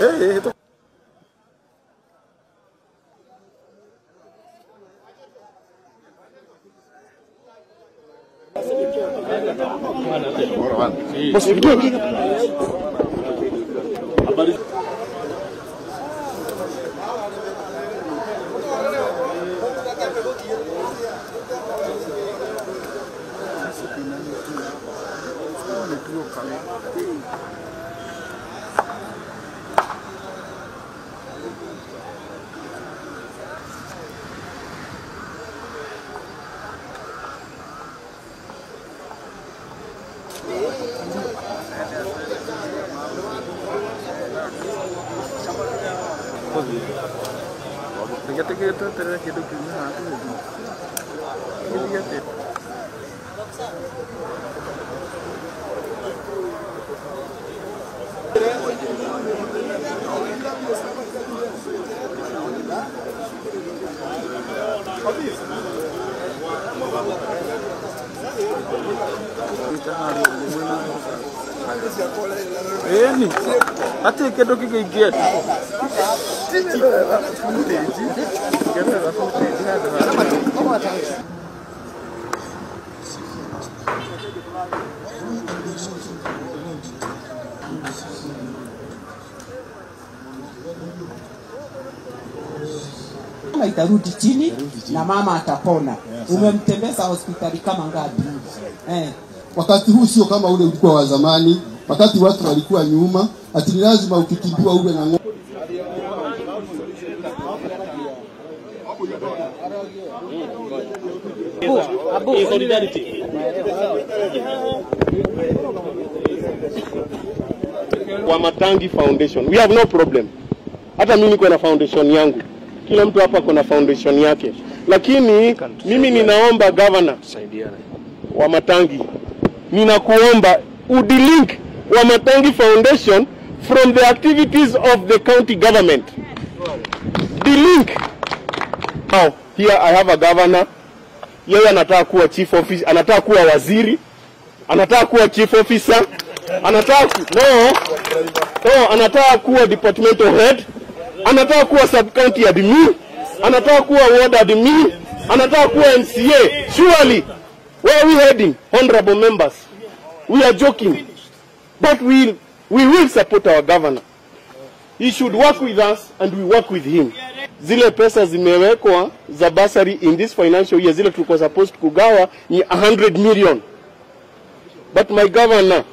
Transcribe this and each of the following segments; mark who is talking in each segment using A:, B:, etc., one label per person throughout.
A: Ei, ei, tô... Bora,
B: vai. Você viu aqui? Tá também.
C: Lagi tak kira tu terus kita kena Kĩndũ mama itarudi chini na mama atapona. Umemtembeza hospitali kama ngapi? Eh.
D: Wakati huu sio kama ule ulikuwa wa zamani, wakati watu walikuwa nyuma, ati ni lazima ukikimbiwa uwe na ng'ombe.
E: Kwa Matangi Foundation. We have no problem. Hata mimi niko na foundation yangu, kila mtu hapa kuna foundation yake, lakini mimi ninaomba governor wa Matangi, ninakuomba udilink wa Matangi Foundation from the activities of the county government. Delink. Now, here I have a governor, yeye anataka kuwa chief office, anataka kuwa waziri, anataka kuwa chief officer, anataka ku, no, no, anataka kuwa departmental head, anataka kuwa sub county admin, anataka kuwa ward admin, anataka kuwa MCA. Surely, where are we heading, honorable members? We are joking, but we we will support our governor. He should work with us and we work with him. Zile pesa zimewekwa za basari in this financial year, zile tulikuwa supposed kugawa ni 100 million, but my governor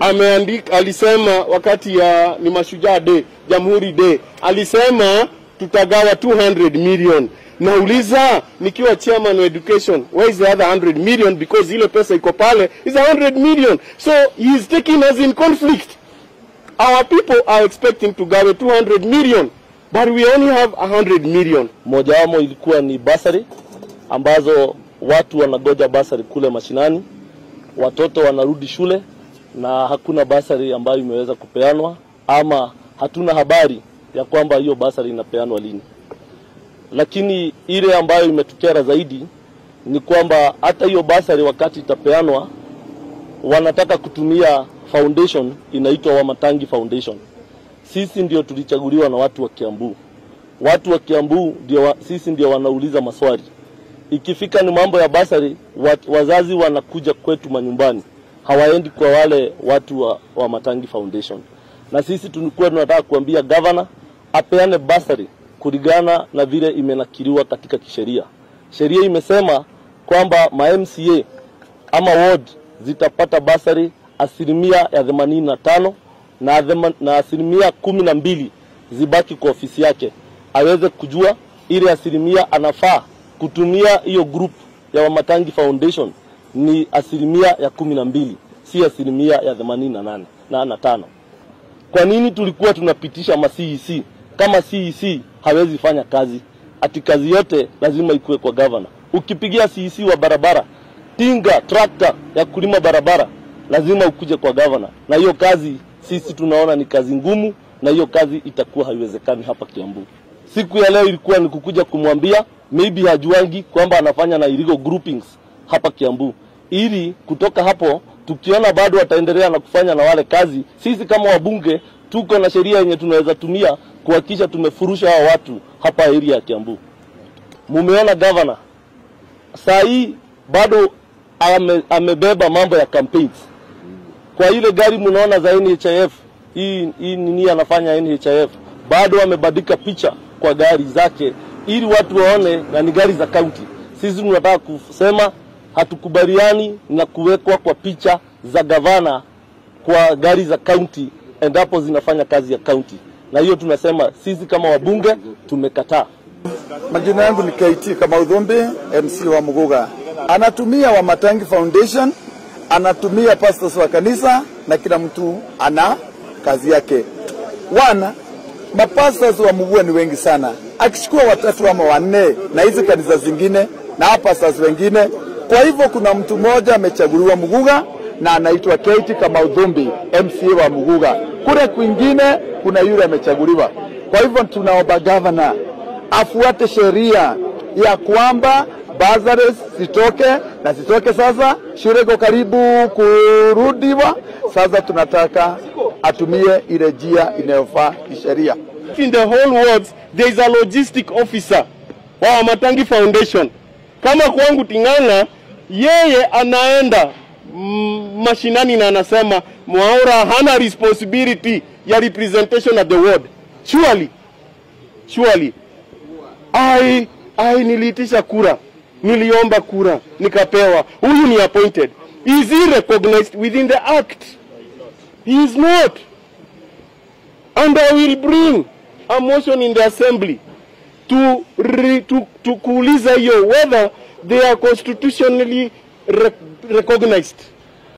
E: ameandika, alisema wakati ya ni mashujaa day, jamhuri day, alisema tutagawa 200 million. Nauliza nikiwa chairman wa education, where is the other 100 million? Because ile pesa iko pale is 100 million, so he is taking us in conflict. Our people are expecting to gawe 200 million, but we only have 100 million.
F: Mojawamo ilikuwa ni basari ambazo watu wanagoja basari kule mashinani, watoto wanarudi shule na hakuna basari ambayo imeweza kupeanwa ama hatuna habari ya kwamba hiyo basari inapeanwa lini. Lakini ile ambayo imetukera zaidi ni kwamba hata hiyo basari wakati itapeanwa, wanataka kutumia foundation inaitwa Wamatangi Foundation. Sisi ndio tulichaguliwa na watu wa Kiambu. Watu wa Kiambu ndio wa, sisi ndio wanauliza maswali. Ikifika ni mambo ya basari, wat, wazazi wanakuja kwetu manyumbani, hawaendi kwa wale watu wa, wa Matangi Foundation. Na sisi tulikuwa tunataka kuambia governor apeane basari kulingana na vile imenakiliwa katika kisheria. Sheria imesema kwamba ma MCA ama ward zitapata basari asilimia ya themanini na tano na, na asilimia kumi na mbili zibaki kwa ofisi yake, aweze kujua ile asilimia anafaa kutumia hiyo group ya Wamatangi Foundation ni asilimia ya kumi na mbili si asilimia ya themanini na nane na, na tano. Kwa nini tulikuwa tunapitisha ma CEC kama CEC hawezi fanya kazi? Ati kazi yote lazima ikuwe kwa gavana. Ukipigia CEC wa barabara tinga trakta ya kulima barabara lazima ukuje kwa gavana, na hiyo kazi sisi tunaona ni kazi ngumu, na hiyo kazi itakuwa haiwezekani hapa Kiambu. siku ya leo ilikuwa ni kukuja kumwambia maybe hajuangi kwamba anafanya na illegal groupings hapa Kiambu, ili kutoka hapo tukiona bado wataendelea na kufanya na wale kazi, sisi kama wabunge tuko na sheria yenye tunaweza tumia kuhakikisha tumefurusha hao watu hapa area ya Kiambu. Mumeona governor saa hii bado ame, amebeba mambo ya campaigns kwa ile gari mnaona za NHIF hii hii nini anafanya NHIF, bado amebadilika picha kwa gari zake ili watu waone na ni gari za kaunti. Sisi tunataka kusema hatukubaliani na kuwekwa kwa picha za gavana kwa gari za kaunti endapo zinafanya kazi ya kaunti, na hiyo tunasema sisi kama wabunge tumekataa.
A: Majina yangu ni KT kama udhumbi MC wa Muguga. Anatumia wa Matangi Foundation, anatumia pastors wa kanisa na kila mtu ana kazi yake. Wana mapastors wa Muguga ni wengi sana, akichukua watatu ama wanne na hizi kanisa zingine na pastors wengine. Kwa hivyo kuna mtu mmoja amechaguliwa Muguga na anaitwa KT kama udhumbi MC wa Muguga. Kule kwingine kuna yule amechaguliwa. Kwa hivyo tunaomba gavana afuate sheria ya kwamba bazares zitoke na zitoke sasa. Shule iko karibu kurudiwa, sasa tunataka atumie ile njia inayofaa kisheria.
E: in the whole world there is a logistic officer wa Wamatangi Foundation. Kama kwangu Ting'ang'a, yeye anaenda mm, mashinani na anasema Mwaura hana responsibility ya representation at the ward. Surely, surely I, I niliitisha kura, niliomba kura nikapewa. Huyu ni appointed. Is he recognized within the act? He is not. And I will bring a motion in the assembly to, re, to, to kuuliza hiyo whether they are constitutionally re, recognized.